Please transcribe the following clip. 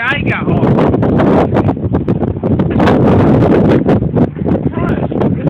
I got home.